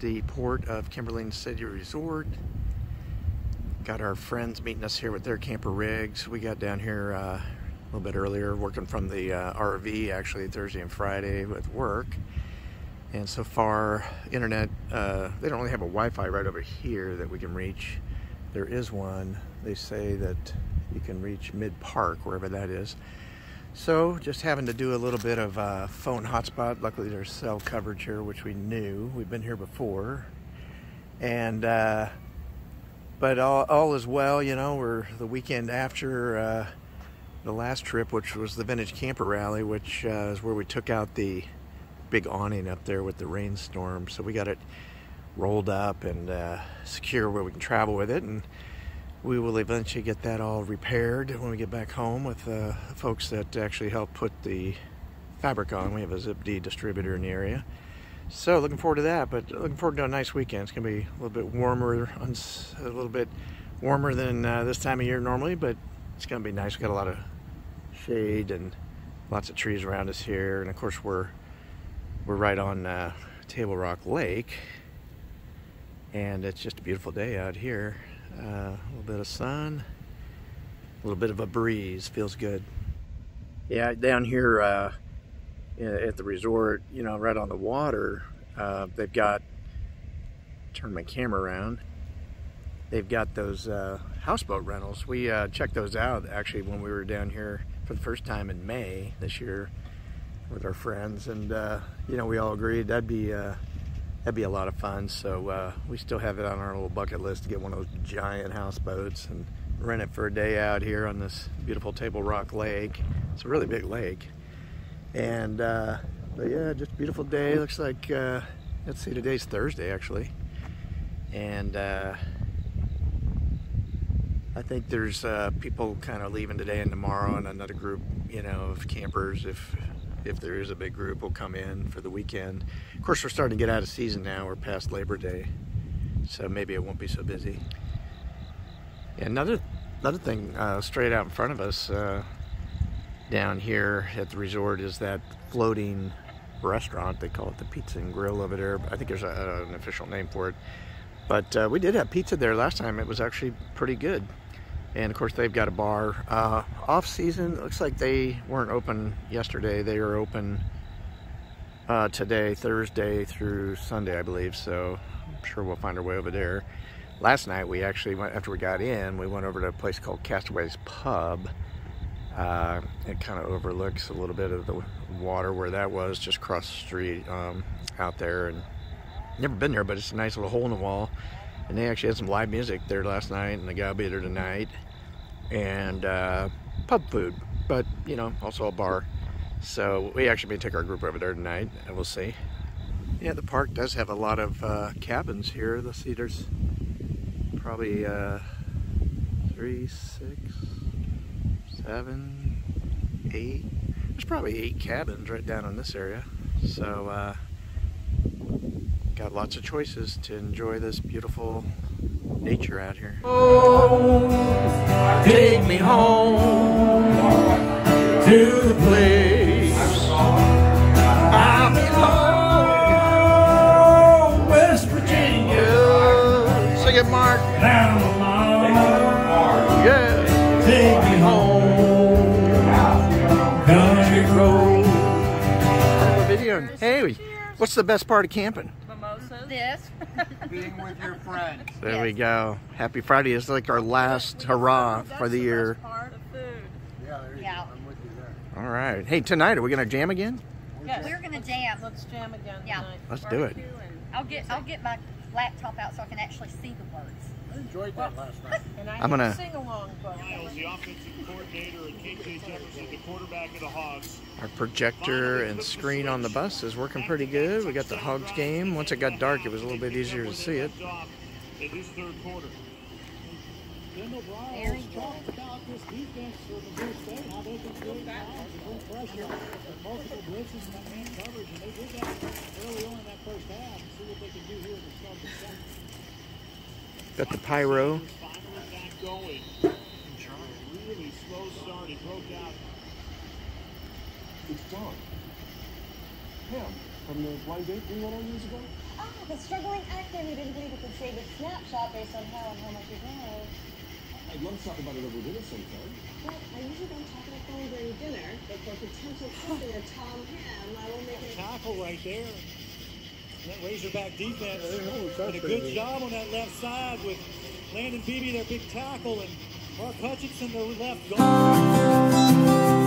the port of Kimberling City Resort. Got our friends meeting us here with their camper rigs. We got down here uh, a little bit earlier working from the uh, RV actually Thursday and Friday with work. And so far, internet, uh, they don't really have a Wi-Fi right over here that we can reach. There is one. They say that you can reach mid-park, wherever that is. So just having to do a little bit of uh, phone hotspot. Luckily there's cell coverage here, which we knew. We've been here before. And, uh, but all, all is well, you know, we're the weekend after uh, the last trip, which was the Vintage Camper Rally, which uh, is where we took out the big awning up there with the rainstorm. So we got it rolled up and uh, secure where we can travel with it. And we will eventually get that all repaired when we get back home with uh, folks that actually help put the fabric on. We have a Zip Dee distributor in the area. So looking forward to that, but looking forward to a nice weekend. It's gonna be a little bit warmer, a little bit warmer than uh, this time of year normally, but it's gonna be nice. We've got a lot of shade and lots of trees around us here, and of course we're we're right on uh, Table Rock Lake, and it's just a beautiful day out here. Uh, a little bit of sun, a little bit of a breeze, feels good. Yeah, down here uh, at the resort, you know, right on the water, uh, they've got, turn my camera around, they've got those uh, houseboat rentals. We uh, checked those out actually when we were down here for the first time in May this year with our friends and uh, you know we all agreed that'd be that'd be a lot of fun. So uh, we still have it on our little bucket list to get one of those giant houseboats and rent it for a day out here on this beautiful Table Rock Lake. It's a really big lake. And, uh, but yeah, just beautiful day. Looks like, uh, let's see, today's Thursday actually. And uh, I think there's uh, people kind of leaving today and tomorrow and another group, you know, of campers if if there is a big group, will come in for the weekend. Of course, we're starting to get out of season now. We're past Labor Day, so maybe it won't be so busy. Yeah, another another thing uh, straight out in front of us uh, down here at the resort is that floating restaurant. They call it the Pizza and Grill over there. I think there's a, an official name for it. But uh, we did have pizza there last time. It was actually pretty good and of course they've got a bar. Uh, off season looks like they weren't open yesterday. They are open uh, today Thursday through Sunday I believe. So I'm sure we'll find our way over there. Last night we actually went after we got in we went over to a place called Castaways Pub. Uh, it kind of overlooks a little bit of the water where that was just across the street um, out there. And never been there but it's a nice little hole in the wall and they actually had some live music there last night and the guy will be there tonight and uh, pub food, but you know, also a bar. So we actually may take our group over there tonight, and we'll see. Yeah, the park does have a lot of uh, cabins here. Let's see, there's probably uh, three, six, seven, eight. There's probably eight cabins right down in this area. So, uh, got lots of choices to enjoy this beautiful nature out here. Oh, take me home to the place I belong, West Virginia. Sing it, Mark. Down. Yeah. Take me home. Country road. Hey, what's the best part of camping? This. Being with your friends. There Yes. we go. Happy Friday is like our last hurrah That's for the the year. best part of food. Yeah, there you Yeah. go. I'm with you there. All right. Hey, tonight are we gonna jam again? Yes. We're gonna jam. Let's jam again Yeah. tonight. Let's do it. I'll get I'll get my laptop out so I can actually see the words. I enjoyed that last night. And I I'm gonna- sing along, but Briles, the offensive coordinator, and KJ Jefferson, the quarterback of the Hogs. Our projector and screen on the bus is working pretty good. We got the Hogs game. Once it got dark, it was a little bit easier to see it. In this third quarter. Kendal Very Briles talked about this defense for Missouri State, how they can create miles and bring pressure and multiple blitzes and that man coverage, and they did that early on in that first half. See what they can do here in the start of the second. Got the pyro. Going. It's John. Him, from the blind date thing one years ago. Oh, The struggling actor who didn't believe he could save a snapshot based on how and how much he knows. I'd love to talk about it over dinner sometime. Well, I usually don't talk about phone during dinner, but for potential customer Tom Ham, I will make it. Tackle right there. That Razorback defense that's did a good. job on that left side with Landon Beebe, their big tackle, and Mark Hutchinson, their left guard.